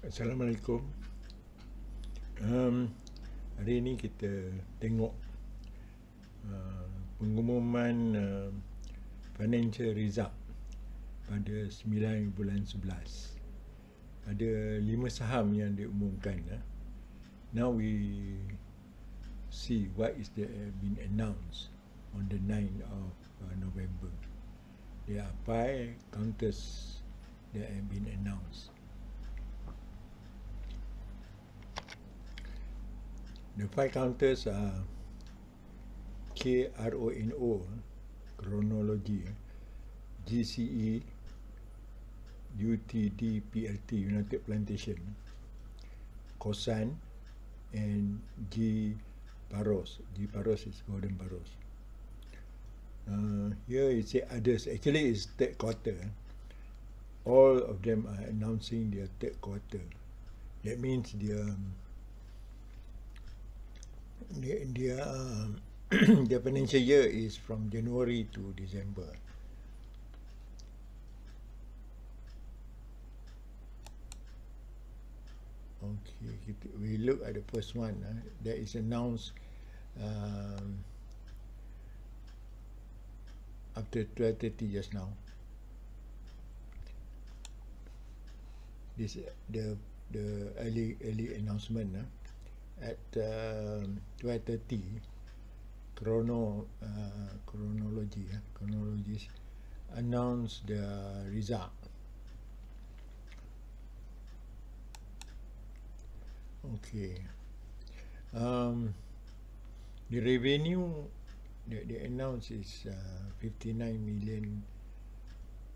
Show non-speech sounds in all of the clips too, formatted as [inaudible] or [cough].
Assalamualaikum. Um, hari ini kita tengok uh, pengumuman uh, financial result pada 9 bulan 11. Ada lima saham yang diumumkan. Uh. Now we see what is the uh, been announced on the 9th of uh, November. There are five counters that have been announced. The five counters are KRONO, chronology, GCE, UTD PLT, United Plantation, Kosan, and G Paros. G Paros is Golden Paros. Uh, here it say others. Actually, it's third quarter. All of them are announcing their third quarter. That means their um, their, their, um, their financial year is from January to December. Okay, kita, we look at the first one uh, that is announced um, after 12.30 just now. This the the early early announcement uh, at uh, 12.30 chrono uh, chronology uh, chronologies announce the result. Okay. Um, the revenue that they announce is uh, 59 million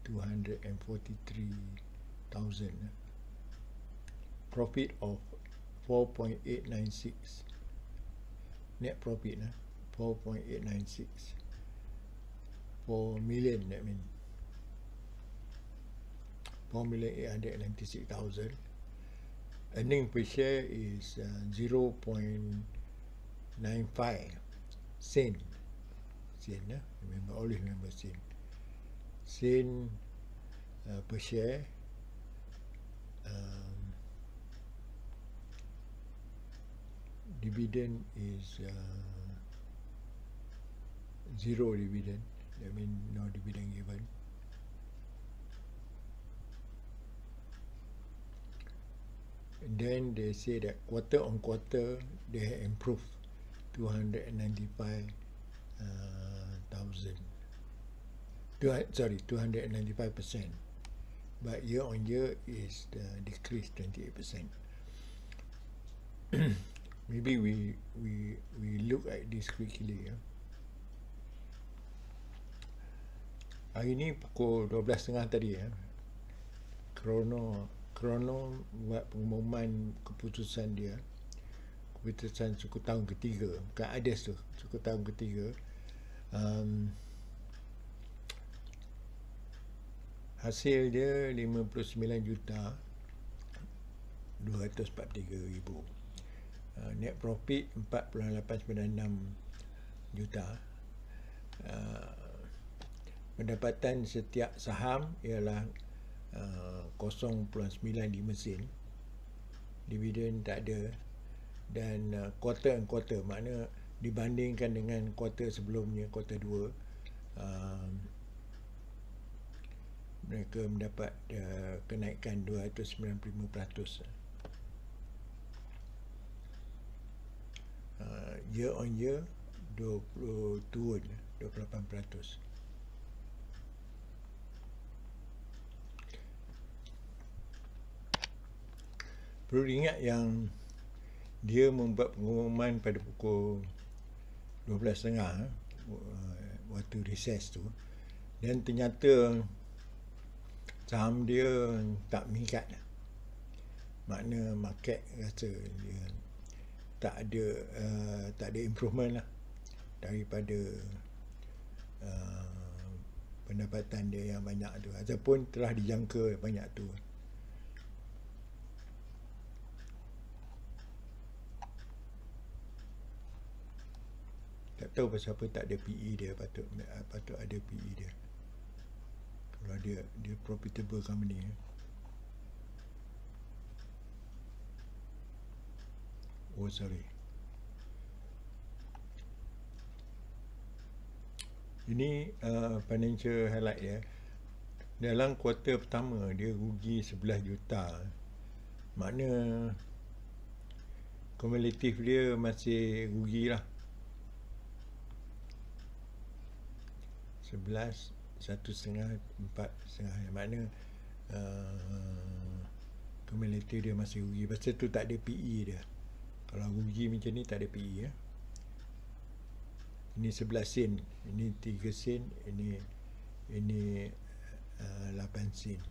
243,000 profit of 4.896 net profit uh, 4.896 4 million that mean 4 million 896,000 earning per share is uh, 0.95 cent sen ya. Remember always remember sen. Sen uh, per share. Um, dividend is uh, zero dividend. That means no dividend given. And then they say that quarter on quarter they have improved 295 thousand. Sorry, two hundred and ninety-five percent. But year on year is the decrease twenty-eight percent. [clears throat] Maybe we we we look at this quickly. Ya. Hari ni pukul 12.30 tadi ya. Krono Krono buat pengumuman keputusan dia keputusan suku tahun ketiga bukan ada tu suku tahun ketiga um, hasil dia 59 juta 243 ribu uh, net profit 4.896 juta. Uh, pendapatan setiap saham ialah uh, 0.95 sen dividen tak ada. Dan uh, quarter and quarter makna dibandingkan dengan kuartal sebelumnya kuartal 2 um, mereka mendapat uh, kenaikan 295% uh, year on year 20 turun 28% perlu ingat yang dia membuat pengumuman pada pukul 12.30 uh, waktu recess tu. Dan ternyata saham dia tak mengikat. Makna market rasa dia tak ada uh, tak ada improvement lah daripada uh, pendapatan dia yang banyak tu. Ataupun telah dijangka banyak tu. Tak tahu pasal apa tak ada PE dia patut patut ada PE dia. Kalau dia dia profitable company ya. Oh sorry ini uh, financial highlight ya. Dalam kuartal pertama dia rugi 11 juta. Makna kumulatif dia masih rugi lah 11 satu setengah empat setengah. Makna uh, kumulatif dia masih rugi. Pasal tu tak ada PE dia kalau rugi macam ni tak ada PE ya. Ini 11 sen. Ini 3 sen ini ini 8 sen.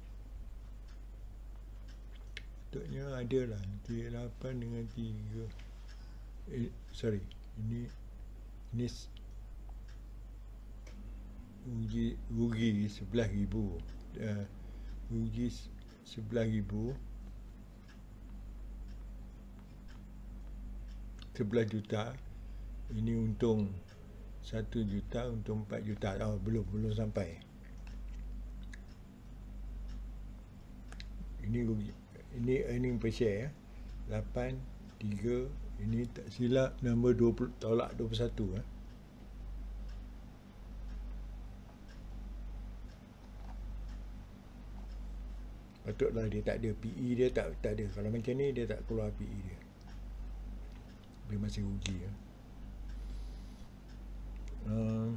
Betulnya ada lah 8 dengan 3 eh, Sorry. Ini Ini Rugi Rugi 11 ribu. Uh, Rugi 11 11 juta Ini untung 1 juta Untung 4 juta Oh belum Belum sampai ini ini earning per share ya. 8 3 ini tak silap nombor 20 tolak 21 eh. Patutlah dia tak ada PE dia tak tak ada. Kalau macam ni dia tak keluar PE dia. Dia masih rugi ya. Uh,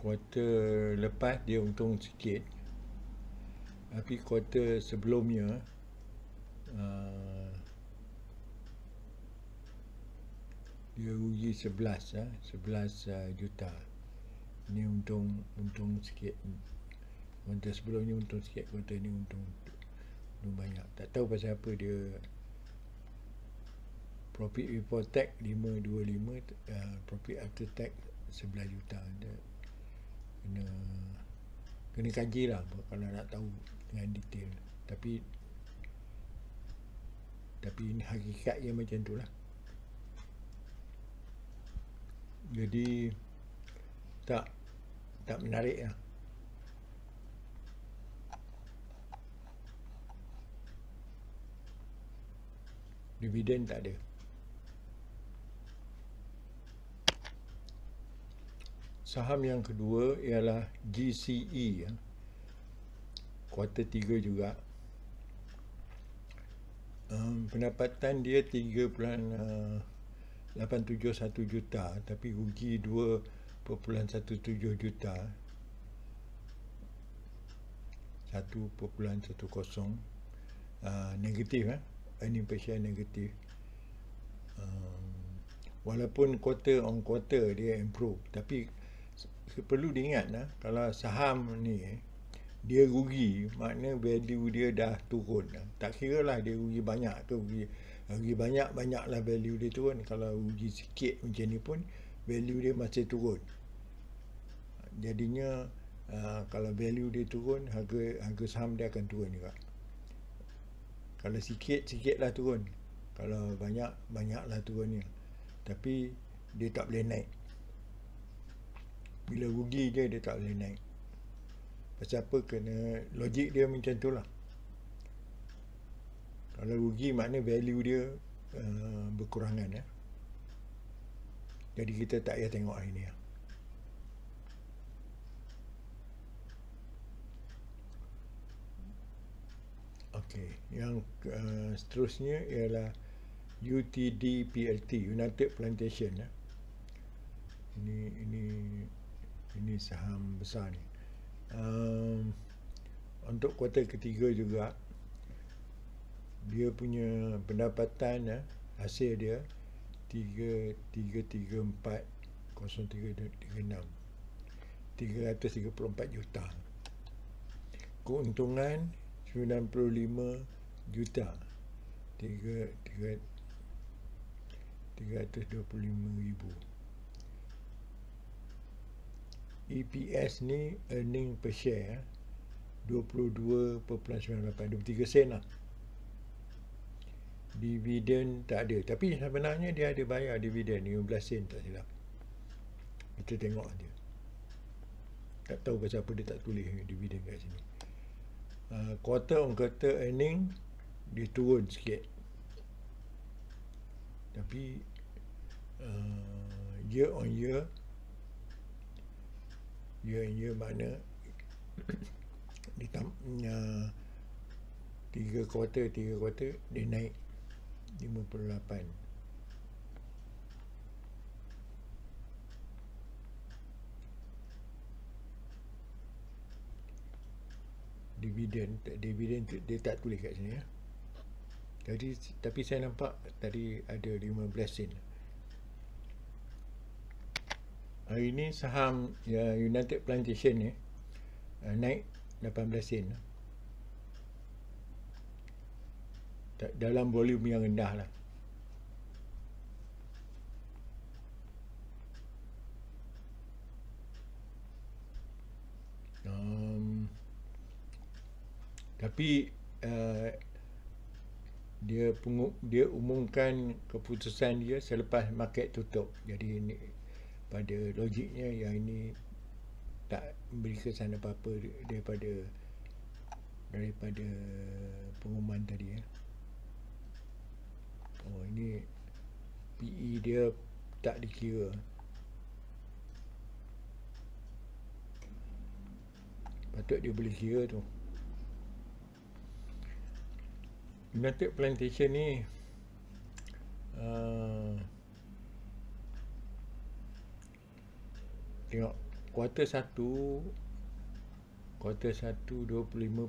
kuarter lepas dia untung sikit. Tapi kuarter sebelumnya uh, dia rugi 11 uh, 11 uh, juta ini untung untung sikit. Kuarter sebelumnya untung sikit kuarter ini untung untung banyak. Tak tahu pasal apa dia profit before tax 525 uh, profit after tax 11 juta. Dia kena kena kaji lah kalau nak tahu dengan detail. Tapi tapi ini hakikat yang macam tu lah. Jadi tak tak menarik lah dividen tak ada. Saham yang kedua ialah GCE ya. kuartal 3 juga. Um, pendapatan dia 3.871 uh, juta tapi rugi 2.17 juta? 1.10 uh, negatif eh? earning per share negatif. Um, walaupun quarter on quarter dia improve tapi perlu diingat lah kalau saham ni eh, dia rugi makna value dia dah turun tak kira lah dia rugi banyak ke rugi rugi banyak banyak lah value dia turun. Kalau rugi sikit macam ni pun value dia masih turun jadinya uh, kalau value dia turun harga harga saham dia akan turun juga. Kalau sikit sikit lah turun. Kalau banyak banyak lah turunnya. Tapi dia tak boleh naik. Bila rugi je dia tak boleh naik. Pasal apa? Kena logik dia macam tu lah. Kalau rugi makna value dia uh, berkurangan ya. jadi kita tak payah tengok hari ni ya. Okey, yang uh, seterusnya ialah UTD PLT United Plantation ya. Ini ini ini saham besar ni. Um, untuk kuartal ketiga juga dia punya pendapatan ya, hasil dia 3 3 3 4 0 3 3 6 334 juta. Keuntungan 95 juta. 3 3 325 ribu. EPS ni earning per share 22.98 23 sen lah. Dividen tak ada. Tapi sebenarnya dia ada bayar dividen 15 sen tak silap. Kita tengok dia tak tahu pasal apa dia tak tulis dividen kat sini quarter on quarter earning dia turun sikit. Tapi uh, year on year year on year mana [coughs] ditam uh, tiga quarter tiga quarter dia naik 58 dividen dividen dia tak tulis kat sini ya. Jadi tapi saya nampak tadi ada 15 sen. Hari ini saham ya, United Plantation ni uh, naik 18 sen. Dalam volume yang rendah lah. Um, tapi uh, dia pengu, dia umumkan keputusan dia selepas market tutup jadi ini pada logiknya yang ini tak beri kesan apa-apa daripada daripada pengumuman tadi ya. Oh ini PE dia tak dikira. Patut dia boleh kira tu. United Plantation ni uh, tengok kuarter 1 kuarter 1 25.5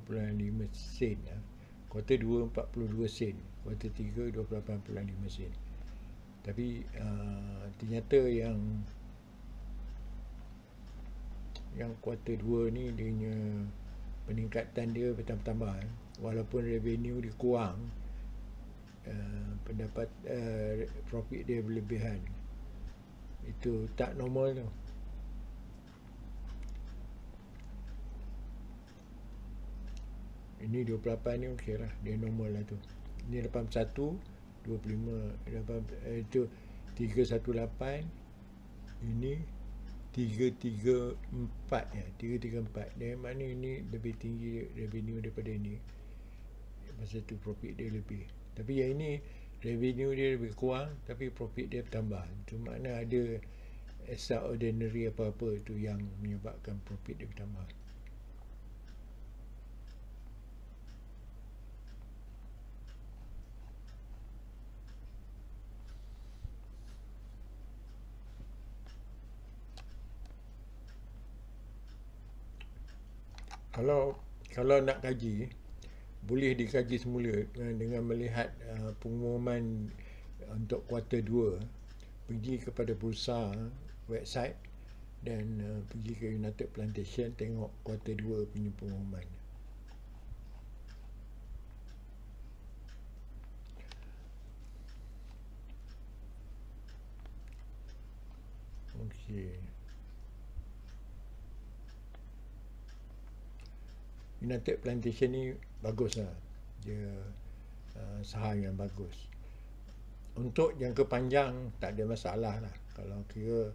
sen uh. kuarter 2 42 sen. Kuarter 3 28.5 sen. Tapi uh, ternyata yang yang kuarter 2 ni dia punya peningkatan dia bertambah-tambah eh walaupun revenue dia kurang uh, pendapat uh, profit dia berlebihan. Itu tak normal tu. Ini 28 ni okey lah. Dia normal lah tu. Ini 81 25 8, eh, itu 318 ini 334 ya 334 dan mana ini lebih tinggi revenue daripada ini masa tu profit dia lebih. Tapi yang ini revenue dia lebih kurang tapi profit dia tambah itu makna ada extraordinary apa-apa itu yang menyebabkan profit dia bertambah. Kalau kalau nak kaji boleh dikaji semula uh, dengan melihat uh, pengumuman untuk kuarter 2 pergi kepada bursa website dan pergi ke United Plantation tengok kuarter 2 punya pengumuman Okey. United Plantation ni bagus lah. Dia uh, saham yang bagus. Untuk jangka panjang tak ada masalah lah. Kalau kira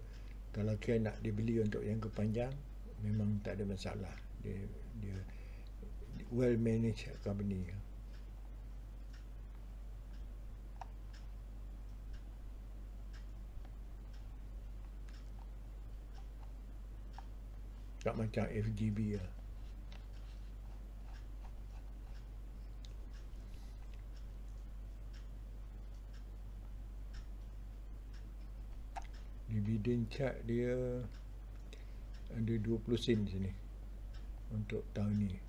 kalau kira nak dibeli untuk jangka panjang memang tak ada masalah. Dia dia well managed company. Tak macam FGB lah dividen chart dia ada 20 sen sini untuk tahun ni.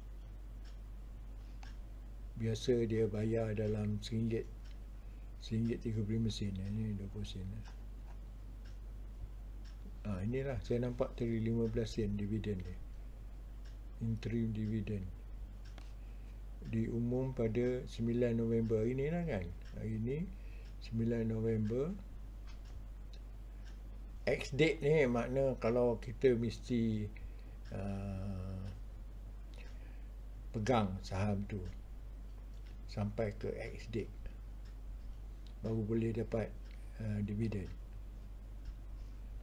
Biasa dia bayar dalam RM1 RM1.35 sen. Ini 20 sen. Ha, inilah saya nampak tadi 15 sen dividen dia. Interim dividen. Diumum pada 9 November. Ini lah kan hari ni 9 November X date ni makna kalau kita mesti uh, pegang saham tu sampai ke X date baru boleh dapat uh, dividen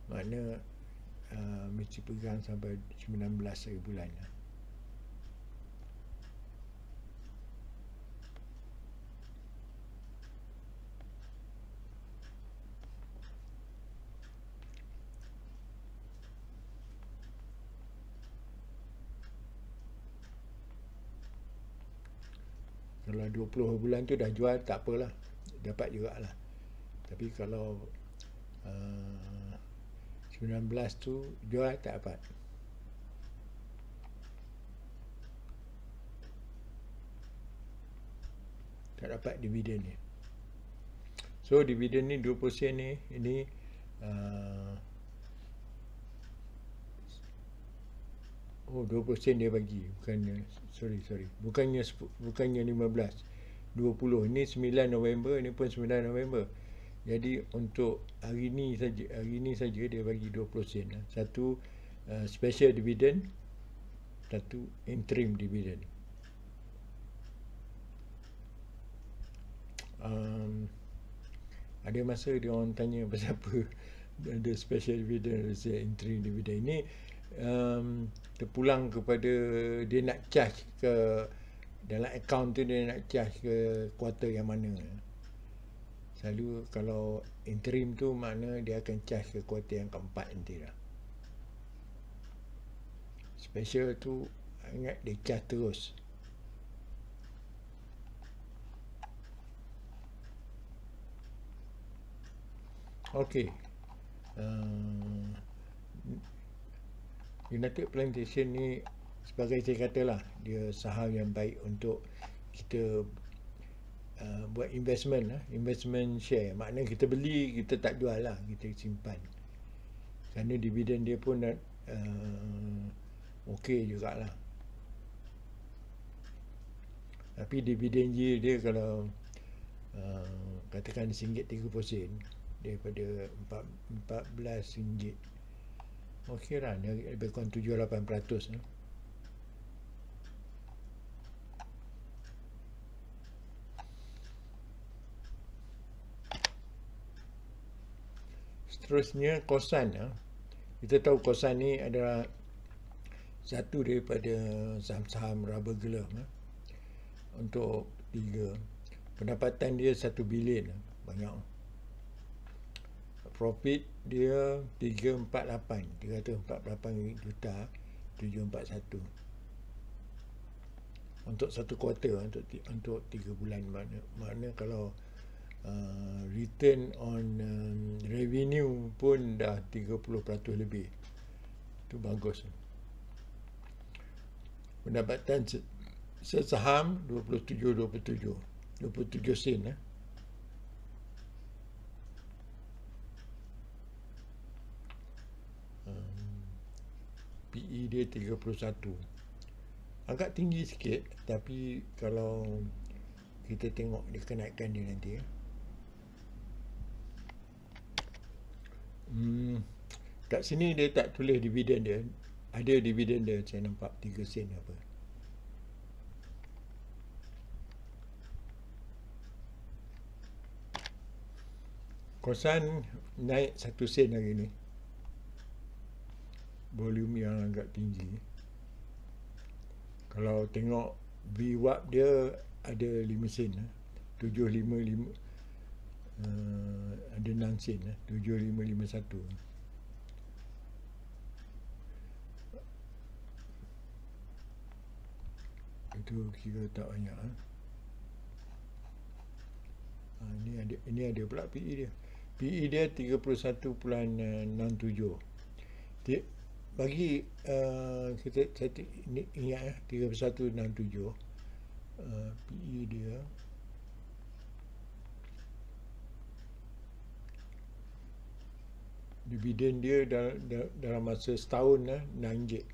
makna uh, mesti pegang sampai 19 hari bulan lah. Kalau 20 bulan tu dah jual tak apalah. Dapat juga lah. Tapi kalau uh, 19 tu jual tak dapat. Tak dapat dividen ni. So dividen ni 20% ni ini uh, Oh 20% dia bagi. Bukannya sorry sorry. Bukannya bukannya 15 20 ini 9 November ini pun 9 November. Jadi untuk hari ni saja hari ni saja dia bagi 20% lah. satu uh, special dividend. Satu interim dividend. Um, ada masa dia orang tanya [laughs] pasal apa [laughs] ada special dividend ada interim dividend. Ini um, terpulang kepada dia nak charge ke dalam akaun tu dia nak charge ke kuartal yang mana. Selalu kalau interim tu makna dia akan charge ke kuartal yang keempat nanti lah. Special tu ingat dia charge terus. Okey. Uh, United Plantation ni sebagai saya katalah dia saham yang baik untuk kita uh, buat investment lah, investment share. Maknanya kita beli, kita tak jual lah, kita simpan. Kerana dividen dia pun uh, okey jugalah. Tapi dividen yield dia kalau uh, katakan RM1.30 daripada 14 ringgit Okey lah, dia lebih kurang 7-8%. Eh. Seterusnya, kosan. Eh. Kita tahu kosan ni adalah satu daripada saham-saham rubber glove. Eh. Untuk tiga. Pendapatan dia satu bilion. Eh. Banyak profit dia 348 348 juta 741 untuk satu kuartal untuk untuk 3 bulan. Mana mana kalau uh, return on um, revenue pun dah 30% lebih. Itu bagus. Pendapatan sesaham 27 27 27 sen eh Dia 31 agak tinggi sikit tapi kalau kita tengok dia kenaikan dia nanti ya. hmm, kat sini dia tak tulis dividen dia. Ada dividen dia saya nampak 3 sen apa. Kosan naik 1 sen hari ni volume yang agak tinggi. Kalau tengok VWAP dia ada 5 sen 755 uh, ada 6 sen 7551 itu kira tak banyak ha? Ha, ini ada ini ada pula PE dia. PE dia 31.67 dia bagi uh, kita saya ingat eh 3167 uh, PE dia dividen dia dalam, dalam masa setahun eh 6 ringgit.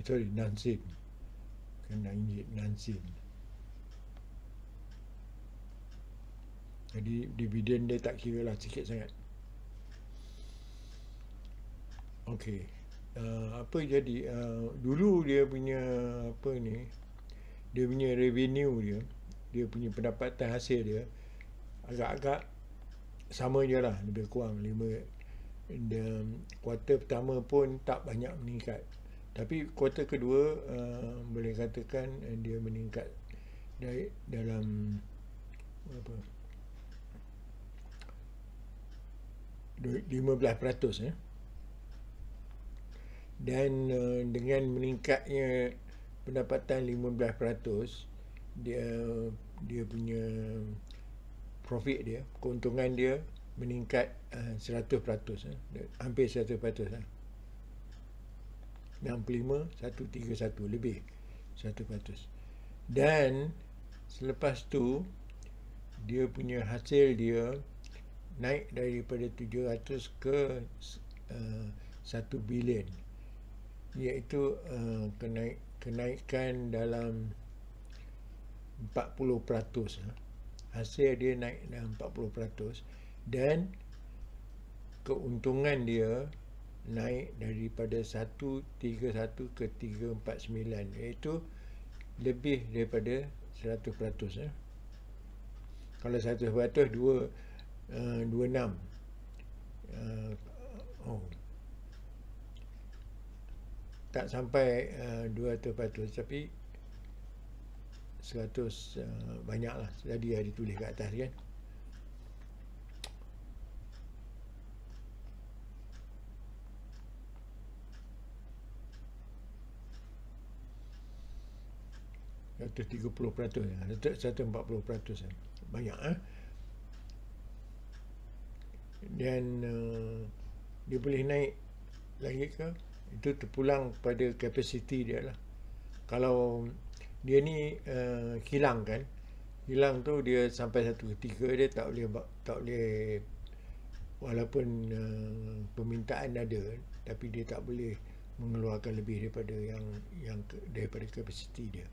Eh, sorry 6 sen. Bukan 6 ringgit 6 sen. Jadi dividen dia tak kira lah sikit sangat Okey. Uh, apa jadi uh, dulu dia punya apa ni dia punya revenue dia dia punya pendapatan hasil dia agak-agak sama je lah lebih kurang 5 dan kuarter pertama pun tak banyak meningkat tapi kuarter kedua uh, boleh katakan uh, dia meningkat dari dalam apa 15% ya. Dan uh, dengan meningkatnya pendapatan 15% dia dia punya profit dia, keuntungan dia meningkat uh, 100%, eh, hampir 100%. Eh. 65 131 lebih 100%. Dan selepas tu dia punya hasil dia naik daripada 700 ke uh, 1 bilion iaitu uh, kenaik, kenaikan dalam 40% uh. hasil dia naik dalam 40% dan keuntungan dia naik daripada 131 ke 349 iaitu lebih daripada 100% uh. kalau 100% 2 uh, 26 uh, oh tak sampai uh, 200 patus tapi 100 uh, banyak lah tadi ada tulis kat atas kan? Satu tiga puluh peratus, satu empat puluh peratus, banyak eh? Dan uh, dia boleh naik lagi ke itu terpulang pada kapasiti dia lah kalau dia ni uh, hilang kan hilang tu dia sampai satu ketika dia tak boleh tak boleh walaupun uh, permintaan ada tapi dia tak boleh mengeluarkan lebih daripada yang yang daripada kapasiti dia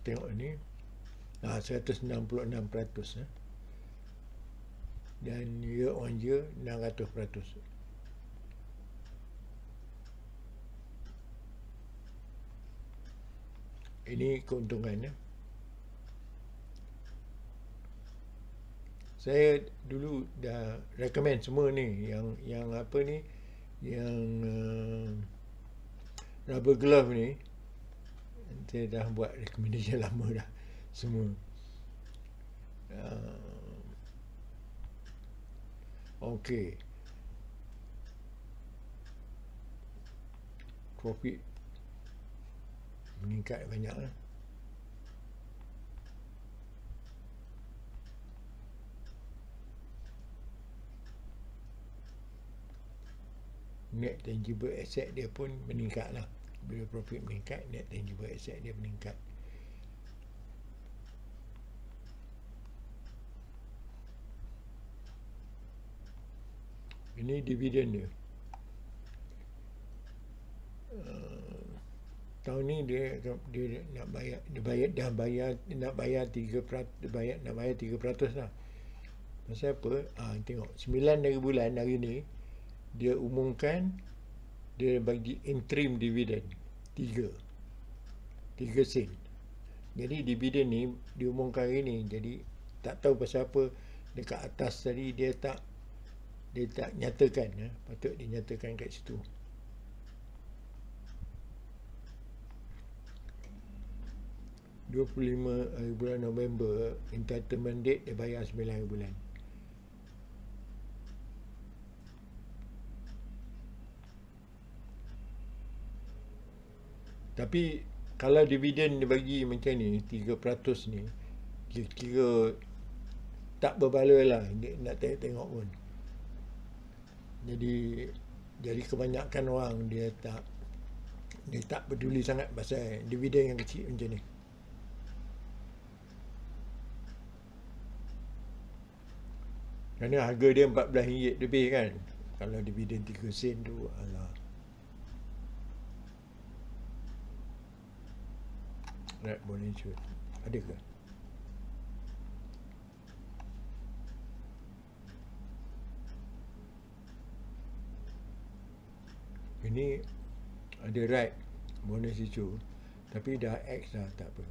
tengok ni ha, 166% eh. Dan year on year 600% ini keuntungan ya. saya dulu dah recommend semua ni yang yang apa ni yang uh, rubber glove ni. Saya dah buat recommendation [laughs] lama dah semua. Uh, okey. Profit. Meningkat banyak lah. net tangible asset dia pun meningkat lah. Bila profit meningkat net tangible asset dia meningkat ini dividen dia. Uh, tahun ni dia dia nak bayar dia bayar dah bayar nak bayar 3% dia bayar nak bayar 3% lah. Pasal apa? Ah ha, tengok. 9 dari bulan hari ni dia umumkan dia bagi interim dividend 3 3 sen. Jadi dividen ni diumumkan hari ni. Jadi tak tahu pasal apa. Dekat atas tadi dia tak dia tak nyatakan ya. patut dinyatakan kat situ. Dua puluh hari bulan November entitlement date dia bayar sembilan hari bulan. Tapi kalau dividen dia bagi macam ni 3% ni kira-kira tak berbaloi lah. Nak tengok-tengok pun jadi jadi kebanyakan orang dia tak dia tak peduli sangat pasal dividen yang kecil macam ni. Kerana harga dia RM14 lebih kan? Kalau dividen 3 sen tu alah. Right boleh cuba ada ke ini ada right bonus hijau tapi dah X dah tak apa.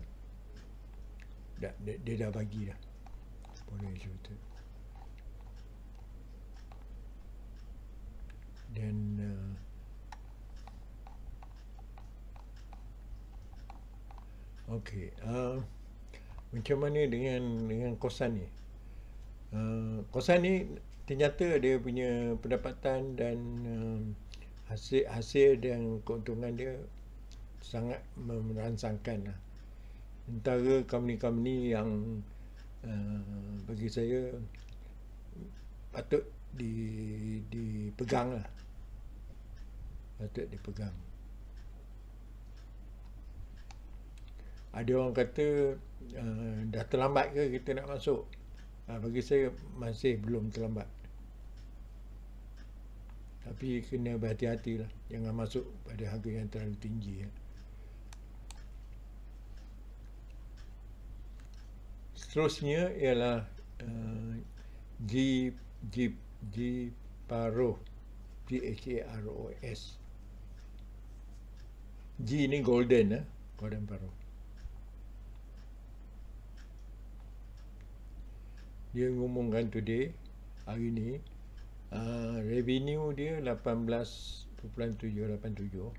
Dah, dia, dia dah bagi dah. Boleh juga dan uh, okey uh, macam mana dengan dengan kosan ni? Uh, kosan ni ternyata dia punya pendapatan dan uh, hasil hasil dan keuntungan dia sangat merangsangkan lah. Antara company-company yang uh, bagi saya patut di dipegang lah. Patut dipegang. Ada orang kata uh, dah terlambat ke kita nak masuk? Uh, bagi saya masih belum terlambat. Tapi kena berhati-hati lah. Jangan masuk pada harga yang terlalu tinggi. Ya. Seterusnya ialah uh, G, G, G Paro. G-H-A-R-O-S. G ni golden. Eh? Golden Paro. Dia ngumumkan today, hari ni, uh, revenue dia 18.787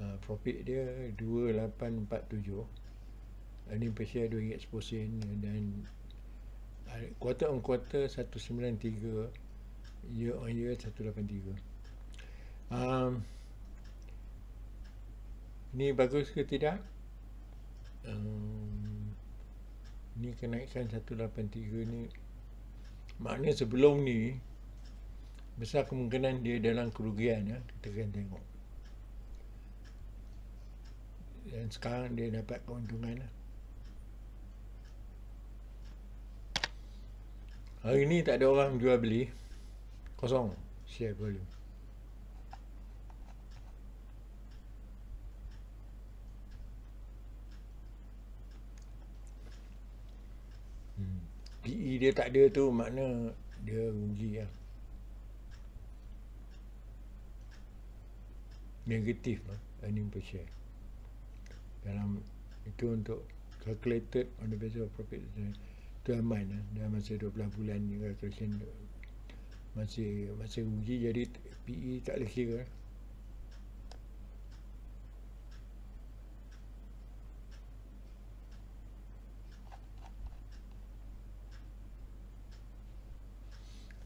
uh, profit dia 2847 ini per share 2 ringgit 10 sen dan uh, quarter on quarter 193 year on year 183 um, ni bagus ke tidak? Um, ni kenaikan 183 ni maknanya sebelum ni besar kemungkinan dia dalam kerugian ya kita akan tengok dan sekarang dia dapat keuntungan lah. hari ini tak ada orang jual beli kosong share volume hmm. PE dia tak ada tu makna dia rugi lah. Negatif lah, earning per share. Dalam itu untuk calculated on the basis of profit. Itu aman lah dalam masa 12 bulan ni calculation masih masih rugi jadi PE tak boleh kira.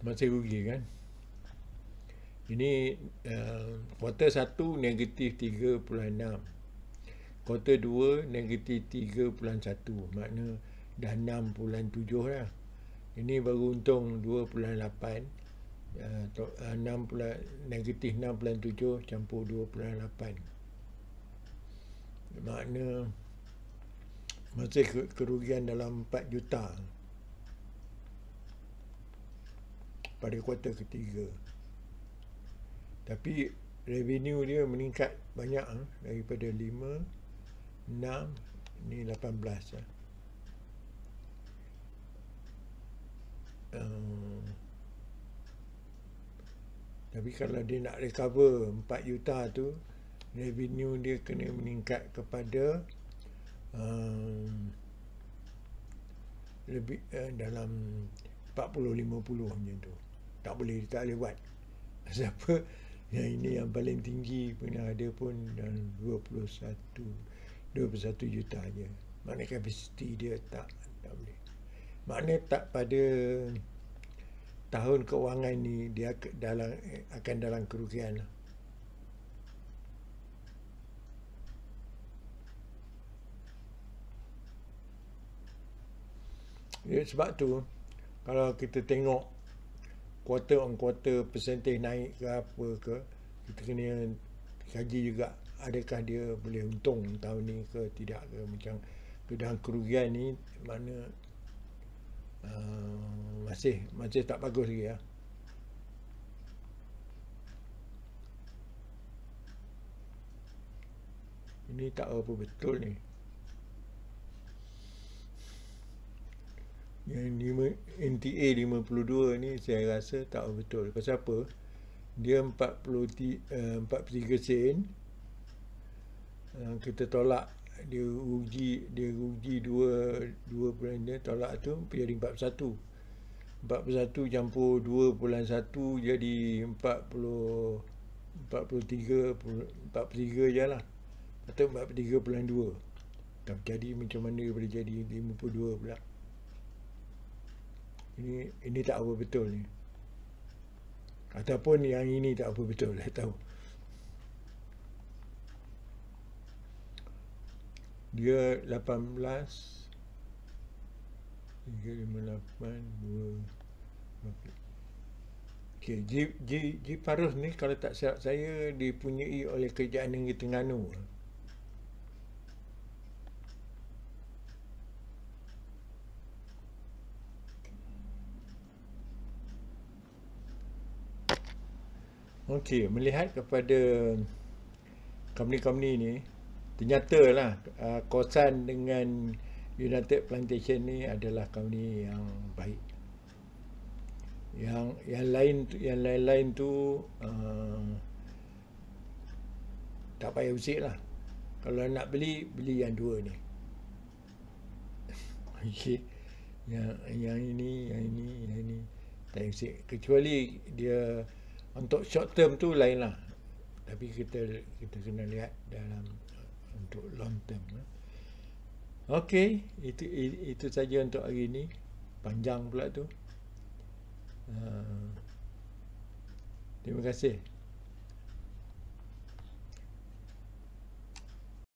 Masih rugi kan ini uh, kuarter 1 negatif 3.6 kuarter 2 negatif 3.1 makna dah 6.7 lah. Ini baru untung 2.8 uh, 6 negatif 6.7 campur 2.8 makna masih kerugian dalam 4 juta pada kuarter ketiga tapi revenue dia meningkat banyak eh, daripada 5 6 ni 18 eh. Um, tapi kalau dia nak recover 4 juta tu revenue dia kena meningkat kepada um, lebih uh, dalam 40 50 macam tu tak boleh tak boleh buat [laughs] siapa yang ini yang paling tinggi pernah ada pun dan 21 21 juta aja. Mana kapasiti dia tak tak boleh. Makna tak pada tahun keuangan ni dia dalam akan dalam kerugian lah. Ya, sebab tu kalau kita tengok quarter on quarter percentage naik ke apa ke kita kena kaji juga adakah dia boleh untung tahun ni ke tidak ke macam dalam kerugian ni mana uh, masih masih tak bagus lagi ya. Ini tak apa betul ni. Yang 5, NTA 52 ni saya rasa tak betul. Pasal apa? Dia 40, uh, 43 sen. Uh, kita tolak dia uji dia uji dua dua bulan dia tolak tu jadi 41 41 campur 2.1 jadi 40 43 43 je lah atau 43.2 tak jadi macam mana boleh jadi 52 pula ini ini tak apa betul ni. Ataupun yang ini tak apa betul saya tahu. Dia 18 358 2 Okey, G, G, G Farus ni kalau tak silap saya dipunyai oleh kerajaan negeri Terengganu. Okey, melihat kepada company-company ni, ternyata lah uh, Kosan dengan United Plantation ni adalah company yang baik. Yang yang lain yang lain-lain tu uh, tak payah usik lah. Kalau nak beli beli yang dua ni. [laughs] Okey. Yang yang ini yang ini yang ini. Tak usik. Kecuali dia untuk short term tu lain lah tapi kita kita kena lihat dalam untuk long term eh. okey itu itu saja untuk hari ini panjang pula tu Uh, terima kasih.